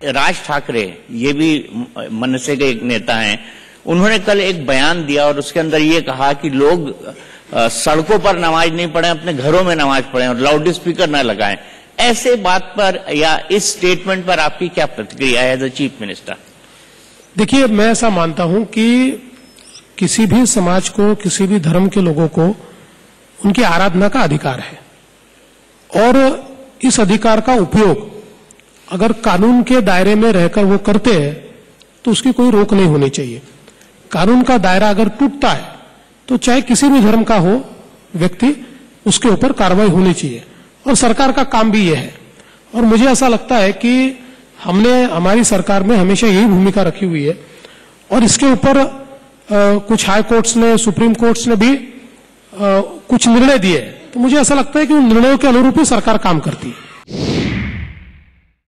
राज ठाकरे ये भी मनसे के एक नेता हैं, उन्होंने कल एक बयान दिया और उसके अंदर ये कहा कि लोग सड़कों पर नमाज़ नहीं पढ़े, अपने घरों में नमाज़ पढ़े और लाउड स्पीकर न लगाएँ। ऐसे बात पर या इस स्टेटमेंट पर आपकी क्या प्रतिक्रिया है एज अ चीफ मिनिस्टर देखिए, मैं ऐसा मानता हूँ कि किसी भी समाज को, किसी भी धर्म के लोगों को उनकी आराधना का अधिकार है। और इस अधिकार का उपयोग अगर कानून के दायरे में रहकर वो करते हैं तो उसकी कोई रोक नहीं होनी चाहिए। कानून का दायरा अगर टूटता है तो चाहे किसी भी धर्म का हो व्यक्ति उसके ऊपर कार्रवाई होनी चाहिए। और सरकार का काम भी यह है। और मुझे ऐसा लगता है कि हमने हमारी सरकार में हमेशा यही भूमिका रखी हुई है। और इसके ऊपर कुछ हाई कोर्ट्स ने सुप्रीम कोर्ट्स ने भी आ, कुछ निर्णय दिए। तो मुझे ऐसा लगता है कि उन निर्णयों के अनुरूप ही सरकार काम करती है।